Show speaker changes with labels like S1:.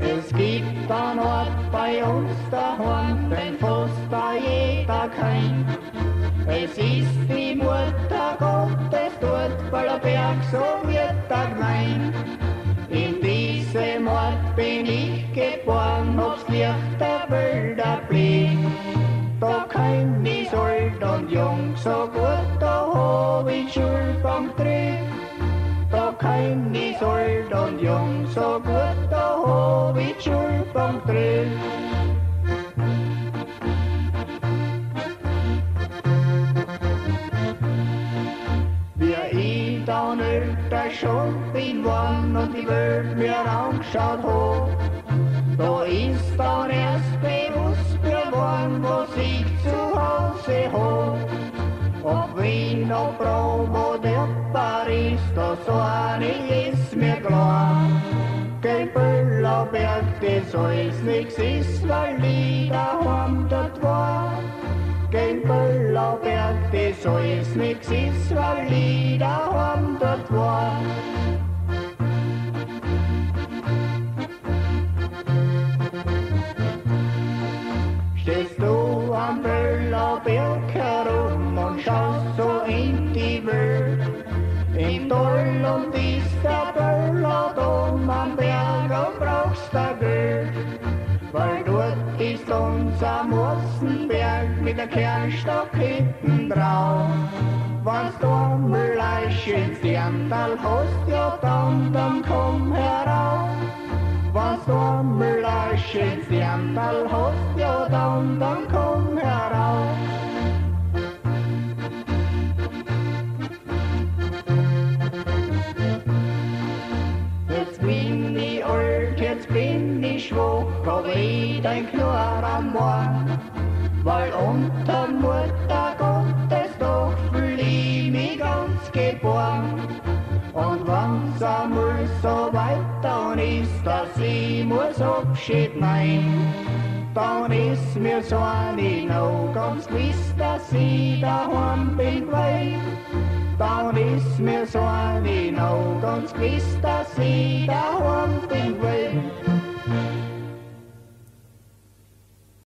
S1: Es gibt einen Ort bei uns daheim, den fasst da jeder kein. Es ist die Mutter Gottes dort, weil der Berg so wird er gemein. In diesem Ort bin ich geboren, ob's Licht der Wälder blieb. Drin. Da kein ich alt und jung, so gut, da hab ich Schulbank drin. Wie ich dann älter schon bin worden und die Welt mir angeschaut hab, da ist dann erst bewusst geworden, was ich zu Hause hab. Ob Wien, ob Rom kristosoanilism ja kloa. käib põllu pealt ja soisnik, siis valida homdat voa. käib põllu pealt ja soisnik, siis valida homdat voa. Mit der Kernstock hinten drauf. Wenn's einmal ins Erntal hast, ja dann, dann komm herauf. Du einmal ins Erntal hast, ja dann, dann komm herauf. Jetzt bin ich alt, jetzt bin ich schwach, aber ich denk nur am Morgen. Weil unter Mutter Gottes doch fühl ich mich ganz geborgen. Und wenn's einmal so weit dann ist, dass ich muss Abschied nehmen, dann ist mir so ein noch ganz gewiss, dass ich daheim bin weil dann ist mir so ein noch ganz gewiss, dass ich daheim bin.